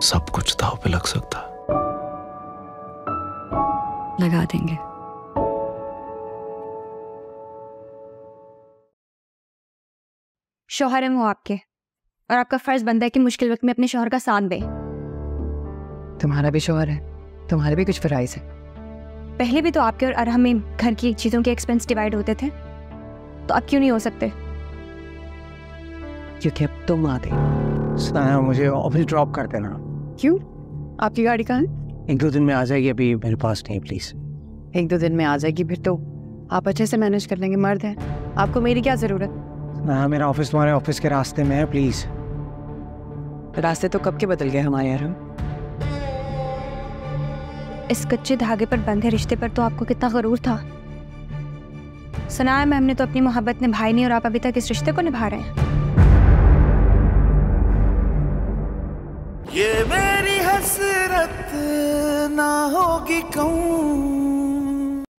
सब कुछ दाव पे लग सकता। लगा देंगे। शोहर है वो आपके। और आपका फ़र्ज़ बनता है कि मुश्किल वक्त में अपने शोहर का साथ दे। तुम्हारा भी शोहर है तुम्हारे भी कुछ फराइज है। पहले भी तो आपके और अरहम में घर की चीज़ों के एक्सपेंस डिवाइड होते थे। तो अब क्यों नहीं हो सकते? क्योंकि अब तुम आ गई। मुझे ऑफ़िस ड्रॉप कर देना। क्यों? आपकी गाड़ी कहाँ है? एक दो दिन में आ जाएगी अभी मेरे पास नहीं प्लीज़ एक दो दिन में आ जाएगी फिर तो। आप अच्छे से मैनेज कर लेंगे मर्द हैं। आपको मेरी क्या ज़रूरत? सनाया मेरा ऑफ़िस तुम्हारे ऑफ़िस के रास्ते में है प्लीज़ रास्ते तो कब के बदल गए हमारे अरहम इस कच्चे धागे पर बंधे रिश्ते पर तो आपको कितना गरूर था। सनाया मैम ने तो अपनी मोहब्बत निभाई नहीं और आप अभी तक इस रिश्ते को निभा रहे हैं। ये मेरी हसरत ना होगी कहूँ।